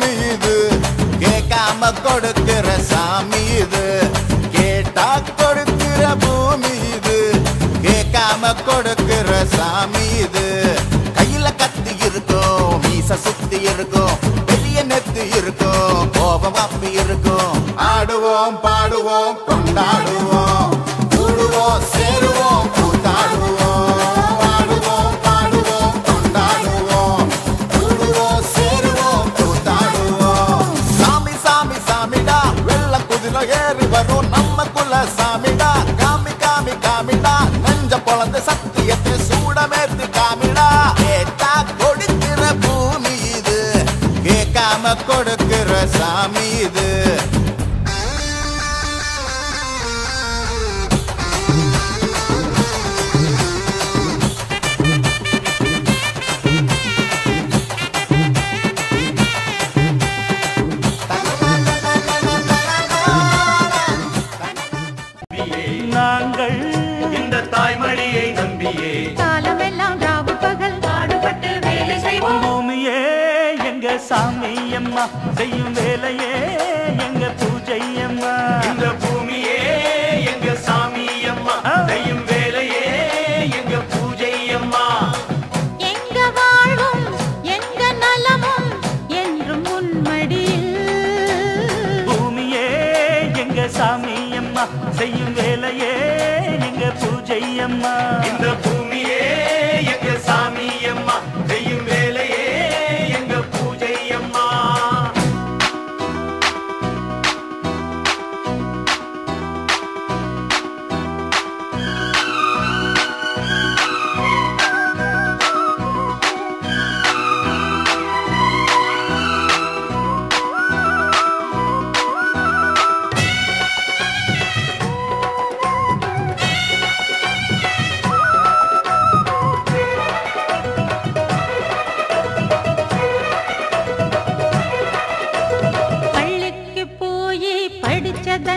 பூமி இது கேட்காம கொடுக்கிற சாமி இது. கேட்டா கொடுக்கிற பூமி இது. கேட்காம கொடுக்கிற சாமி இது. கையில கத்தி இருக்கும் மீச சுத்தி இருக்கும் பெரிய நெத்து இருக்கும் கோபம் அப்பி இருக்கும். ஆடுவோம் பாடுவோம் கொண்டாடுவோம் கூடுவோம் நெஞ்ச பொழந்த சத்தியத்தை சூடமேத்து காமிடா. கேட்டா கொடுக்கிற பூமி இது. கேட்காம கொடுக்கிற சாமி இது. நாங்கள் சாமி அம்மா செய்யும் வேலையே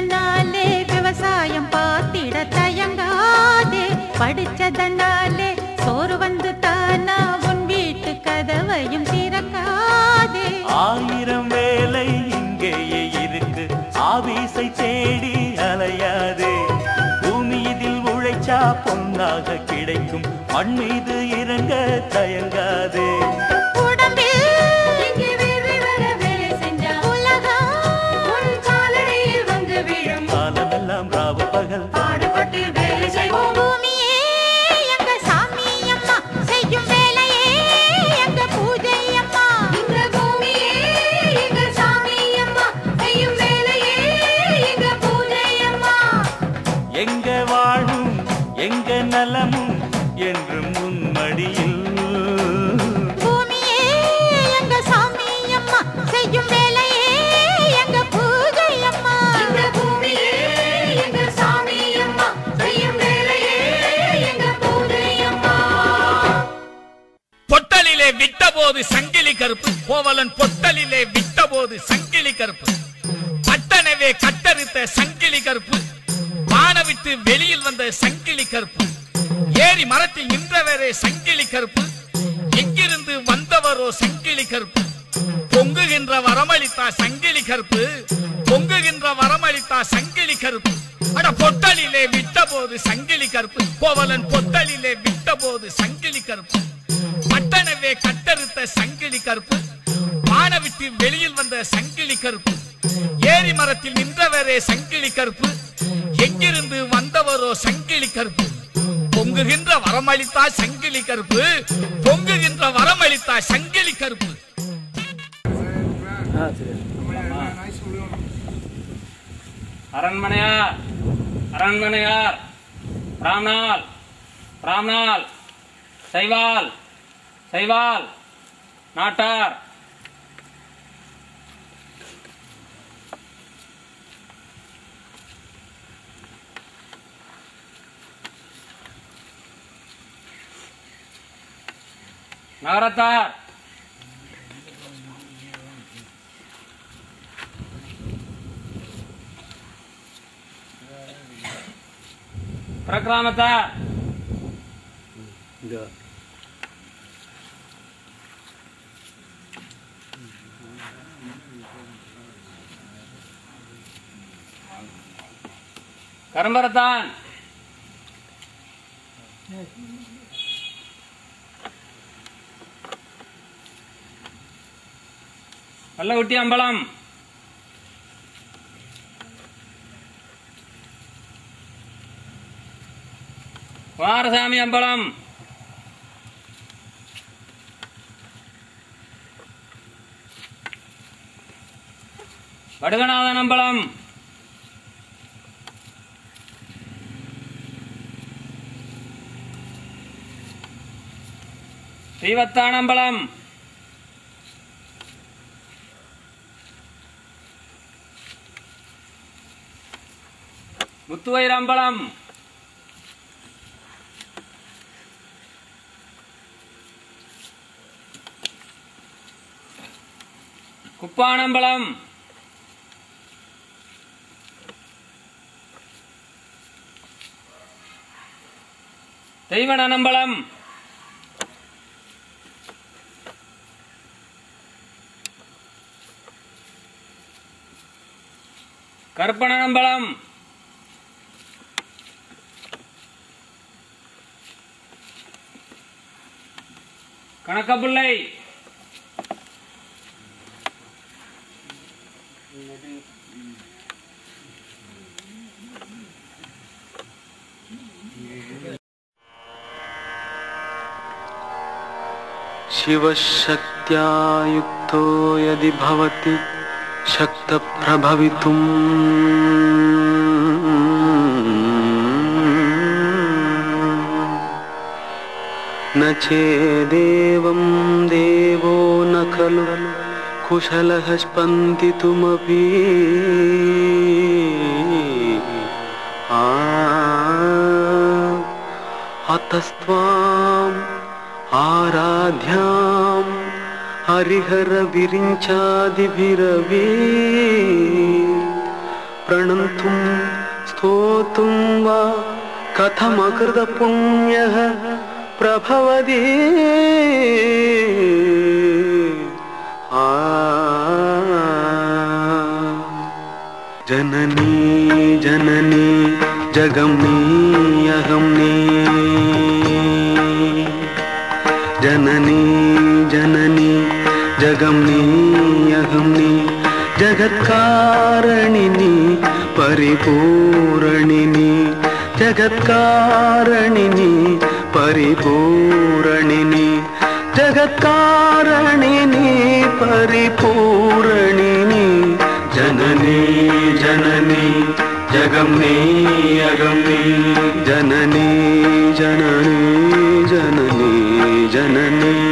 படிச்சதனாலே விவசாயம் பார்த்திட தயங்காதே. படிச்சதனாலே சோறு வந்து தானா உன் வீட்டு கதவையும் திறக்காதே. ஆயிரம் வேலை இங்கேயே இருக்கு. ஆபீஸை தேடி அலையாதே. பூமி இதில் உழைச்சா பொன்னாக கிடைக்கும். மண் மீது இறங்க தயங்காதே. கோவலன் பொட்டலிலே விட்டபோது சங்கிலி கருப்பு பட்டனவே கட்டறுத்த சங்கிலி கருப்பு வான விட்டு வெளியில் வந்த சங்கிலி கருப்பு ஏறி மரத்தில் நின்றவரே சங்கிலி கருப்பு எங்கிருந்து வந்தவரோ சங்கிலி கருப்பு பொங்குகின்ற வரமளித்தா சங்கிலி கருப்பு பொங்குகின்ற வரமளித்தா சங்கிலி கருப்பு அட பொட்டலிலே விட்டபோது சங்கிலி கருப்பு கோவலன் பொத்தளிலே விட்ட போது சங்கிலி கருப்பு மட்டனவே கட்டறுத்த சங்கிலி கருப்பு வான விட்டு வெளியில் வந்த சங்கிலி கருப்பு. ஏரி மரத்தில் நின்றவரே சங்கிலி கருப்பு. எங்கிருந்து வந்தவரோ சங்கிலி கருப்பு. பொங்குகின்ற வரமளித்தா சங்கிலி கருப்பு. பொங்குகின்ற வரமளித்தா சங்கிலி கருப்பு. அரண்மனையார் அரண்மனையார். ராம்நாள் ராம்நாள் சைவால் சைவால் நாட்டார். Narata. Prakramata. Karmaratan. Yeah. கள்ளக்குட்டி அம்பலம். குமாரசாமி அம்பலம். வடுகநாதன் அம்பலம். ஸ்ரீவத்தானம்பலம் முத்துவயிரம்பலம் குப்பானம்பலம். தெய்வனம்பலம் கருப்பனம்பலம் கணக்கப்புள்ளை शिवशक्त्या युक्तो यदि भवति शक्तप्रभवितुम् न चेदेवं देवो न खलु कुशलः स्पन्दितुमपि अतस्त्वाम् आराध्याम् हरिहरविरिञ्चादिभिरवी प्रणन्तुं स्तोतुं वा कथमकृतपुण्यः प्रभवति। आ। जननी जननी जगमनी अहम्नी जननी जननी जगम्नी अहम्नी जगत्कारणिनी परिपूरणिनी। जगत्कारणिनी परिपूरणिनी जगत्कारणिनी परिपूरणिनी जननी जननी जगम्नी अगम्नी जननी जननी जननी जननी